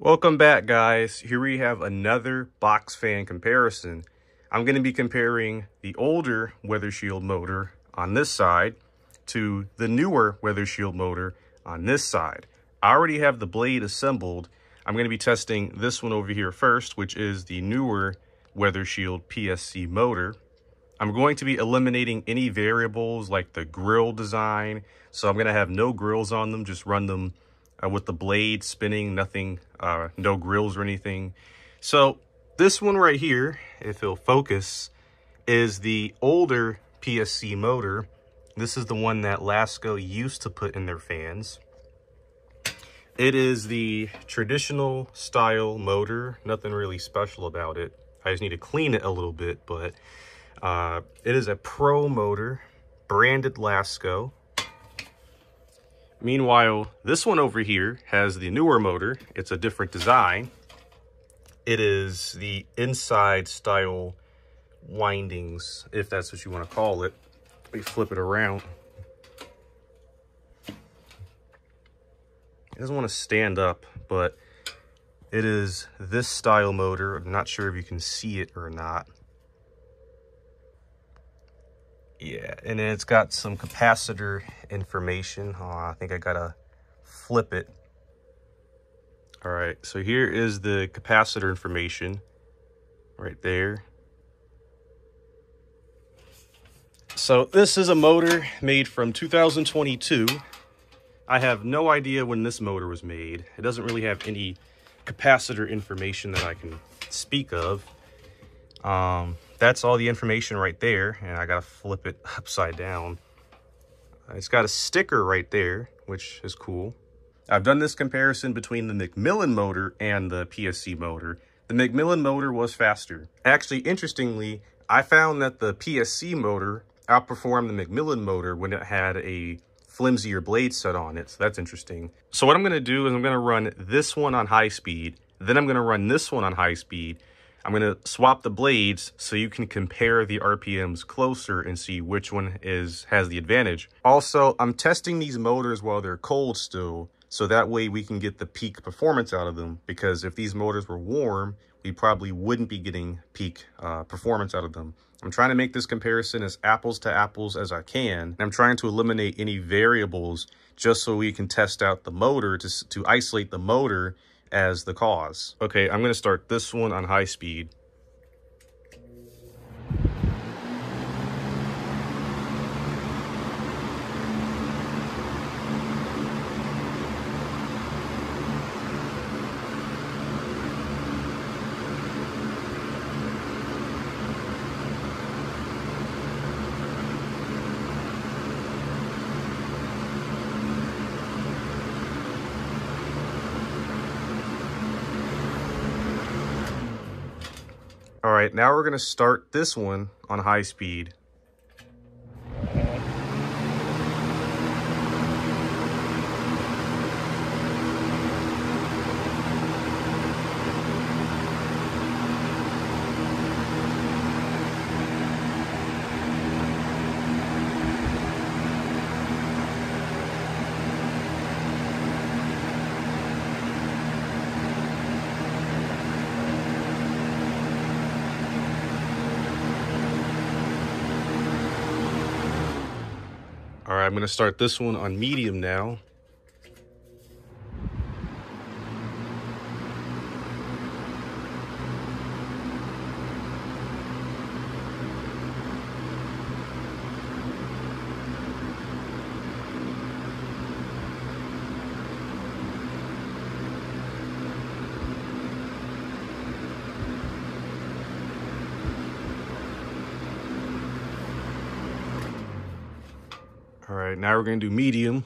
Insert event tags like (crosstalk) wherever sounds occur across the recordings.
Welcome back guys. Here we have another box fan comparison. I'm going to be comparing the older Weather Shield motor on this side to the newer Weather Shield motor on this side. I already have the blade assembled. I'm going to be testing this one over here first, which is the newer Weather Shield PSC motor. I'm going to be eliminating any variables like the grill design. So I'm going to have no grills on them, just run them uh, with the blade spinning, nothing, uh, no grills or anything. So this one right here, if it'll focus, is the older PSC motor. This is the one that Lasko used to put in their fans. It is the traditional style motor, nothing really special about it. I just need to clean it a little bit, but uh, it is a pro motor, branded Lasko. Meanwhile, this one over here has the newer motor. It's a different design. It is the inside style windings, if that's what you want to call it. Let me flip it around. It doesn't want to stand up, but it is this style motor. I'm not sure if you can see it or not. Yeah, and it's got some capacitor information. Oh, I think I gotta flip it. All right, so here is the capacitor information right there. So this is a motor made from 2022. I have no idea when this motor was made. It doesn't really have any capacitor information that I can speak of. Um, that's all the information right there. And I got to flip it (laughs) upside down. It's got a sticker right there, which is cool. I've done this comparison between the McMillan motor and the PSC motor. The McMillan motor was faster. Actually, interestingly, I found that the PSC motor outperformed the McMillan motor when it had a flimsier blade set on it. So that's interesting. So what I'm to do is I'm to run this one on high speed. Then I'm to run this one on high speed. I'm going to swap the blades so you can compare the RPMs closer and see which one is has the advantage. Also, I'm testing these motors while they're cold still, so that way we can get the peak performance out of them because if these motors were warm, we probably wouldn't be getting peak uh, performance out of them. I'm trying to make this comparison as apples to apples as I can. I'm trying to eliminate any variables just so we can test out the motor to, to isolate the motor as the cause. Okay, I'm going to start this one on high speed. All right, now we're gonna start this one on high speed. I'm gonna start this one on medium now. All right, now we're gonna do medium.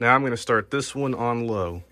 Now I'm going to start this one on low.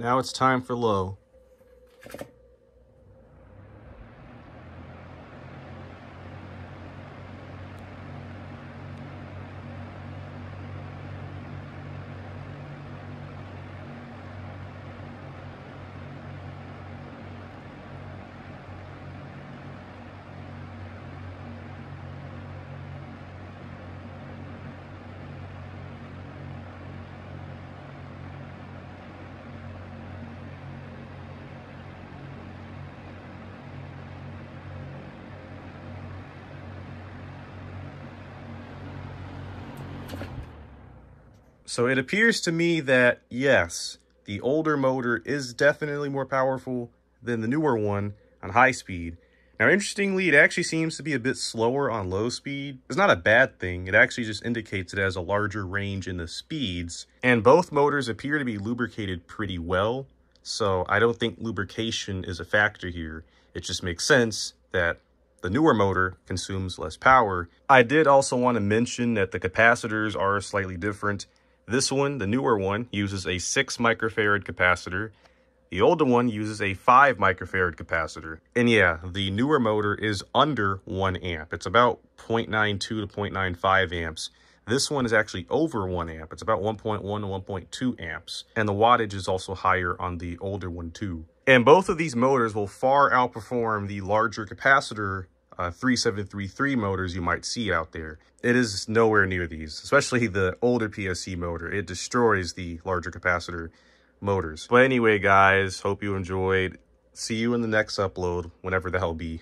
Now it's time for low. So it appears to me that, yes, the older motor is definitely more powerful than the newer one on high speed. Now, interestingly, it actually seems to be a bit slower on low speed. It's not a bad thing. It actually just indicates it has a larger range in the speeds. And both motors appear to be lubricated pretty well. So I don't think lubrication is a factor here. It just makes sense that the newer motor consumes less power. I did also want to mention that the capacitors are slightly different. This one, the newer one, uses a 6 microfarad capacitor. The older one uses a 5 microfarad capacitor. And yeah, the newer motor is under 1 amp. It's about 0.92 to 0.95 amps. This one is actually over 1 amp. It's about 1.1 to 1.2 amps. And the wattage is also higher on the older one too. And both of these motors will far outperform the larger capacitor uh, 3733 motors you might see out there. It is nowhere near these, especially the older PSC motor. It destroys the larger capacitor motors. But anyway, guys, hope you enjoyed. See you in the next upload, whenever the hell be.